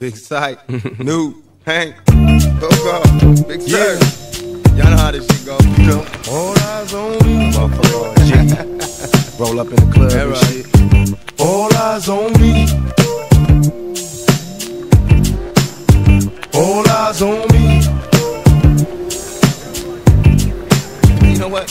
Big Syke, New, Hank, Coco, Big Sir. Y'all know how this shit go. You know, all eyes on me. Motherfucker, G. Roll up in the club and shit. All eyes on me. All eyes on me. You know what?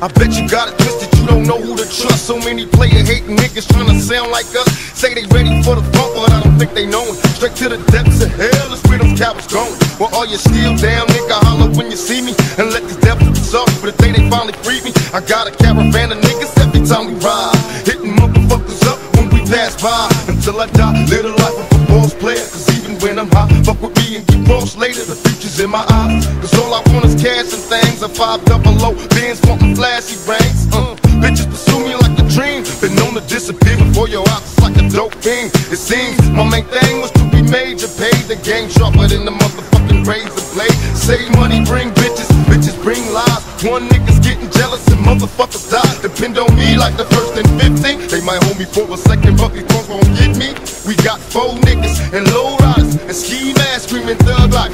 I bet you got it twisted, you don't know who to trust. So many player hating niggas trying to sound like us. Say they ready for the funk, but I don't think they know it. Straight to the depths of hell is where them cowards going. Well, all you still down, nigga, holler when you see me. And let these devils be suck. But the day they finally free me, I got a caravan of niggas every time we ride. Hitting motherfuckers up when we pass by. Until I die, live the life of a boss player. Cause even when I'm high, fuck with me and get cross later. The future's in my eyes. All I want is cash and things. A five double low, Benz wanting flashy rings. Uh, bitches pursue me like a dream. Been known to disappear before your eyes, like a dope fiend. It seems my main thing was to be major. Pay the game sharper than the motherfucking razor blade. Save money, bring bitches, bitches bring lies. One nigga's getting jealous and motherfuckers die. Depend on me like the first and 15. They might hold me for a second, but these punks won't get me. We got four niggas and low riders and ski masks screaming thug like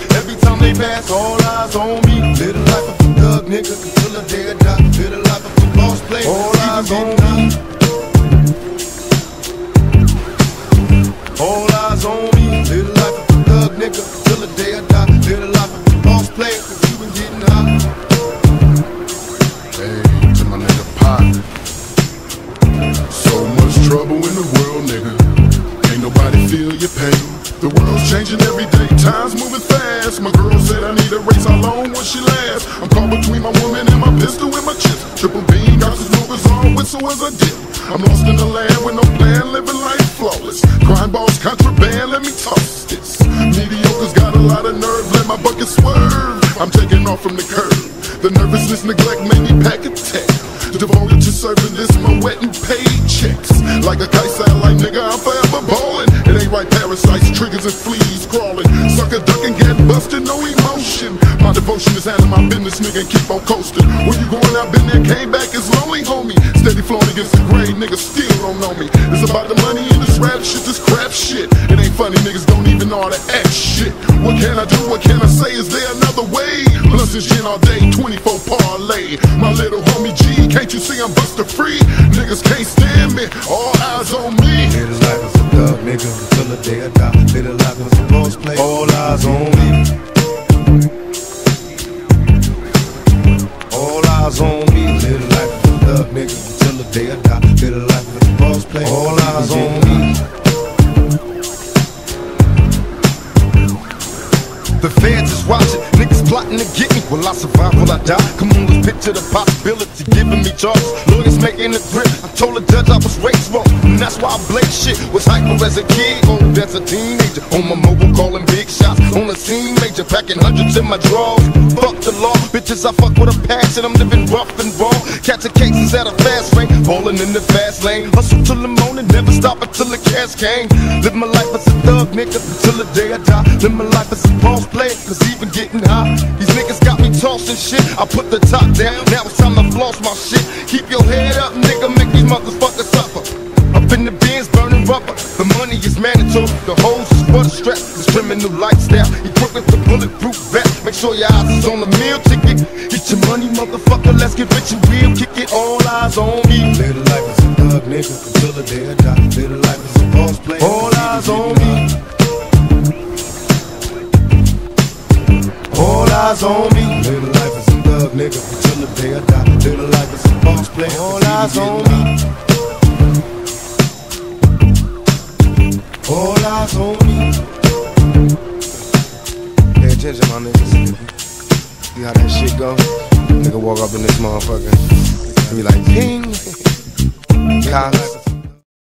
every time they pass. All eyes on me. Live the life of a thug nigga until the day I die. Live the life of a boss player. All eyes on me. All eyes on me. Live the life of a thug nigga until the day I die. Live the life of a boss player, cause you been getting high. Hey, to my nigga Pop. So much trouble in the world, nigga. Ain't nobody feel your pain. The world's changing every day, time's moving fast. My girl said I need a race, how long will she last? I'm caught between my woman and my pistol and my chips. Triple beam, got some movers on, whistle as I dip. I'm lost in the land with no plan, living life flawless. Crime balls, contraband, let me toss this. Mediocre's got a lot of nerve, let my bucket swerve. I'm taking off from the curb. The nervousness, neglect made me pack a tech. Devoted to serving this, my wet and paid checks. Like a kite satellite, nigga, I'm forever ballin'. Right, parasites, triggers, and fleas crawling. Sucker ducking, get busted, no emotion. My devotion is handling my business, nigga, keep on coasting. Where you going? I've been there, came back, it's lonely, homie. Steady flowing against the grade, niggas still don't know me. It's about the money and this rap shit, this crap shit. It ain't funny, niggas don't even know how to act shit. What can I do? What can I say? Is there another way? Plus gin all day, 24 parlay. My little homie G, can't you see I'm buster free? Niggas can't stand me, all eyes on me. As nigga until the day I die. Live the life as a boss player. All eyes on me. All eyes on me. Live the life as a thug nigga until the day I die. Life boss player. All eyes on me. The feds is watching, plotting to get me. Will I survive? Will I die? Come on, let's picture the possibility. Giving me charges, lawyers making a grip. I told the judge I was raised wrong, and that's why I blaze shit. Was hyper as a kid, oh, old as a teenager. On my mobile, calling big shots. On the scene, major, packing hundreds in my drawers. Fuck the law, bitches, I fuck with a passion. I'm living rough and raw. Catching cases at a fast rate, falling in the fast lane. Hustle till the morning, never stop until the cash came. Live my life as a thug, nigga, until the day I die. Live my life boss player, cause even getting high. These niggas got me tossing shit. I put the top down, now it's time to floss my shit. Keep your head up, nigga, make these motherfuckers suffer. Up in the bins, burning rubber. The money is mandatory. The hose is for the strap. This criminal lifestyle. Equipped with the bulletproof vest. Make sure your eyes is on the meal ticket. Get your money, motherfucker. Let's get rich and real. Kick it. All eyes on me. Live the life as a thug nigga until the day I die. Live the life as a boss player. All eyes on me. Eyes on me. Live the life as a thug nigga until the day I die. Live the life as a boss player. All eyes on me. All eyes on me. Pay attention, my niggas. See how that shit go? Nigga walk up in this motherfucker. Be like, ping. Cops.